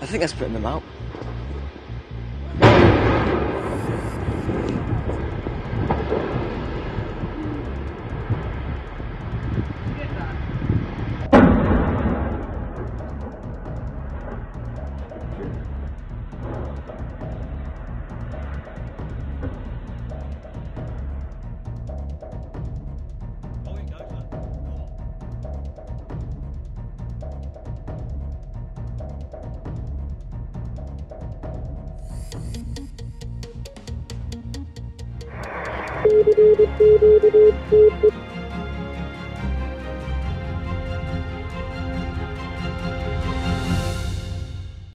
I think that's putting them out.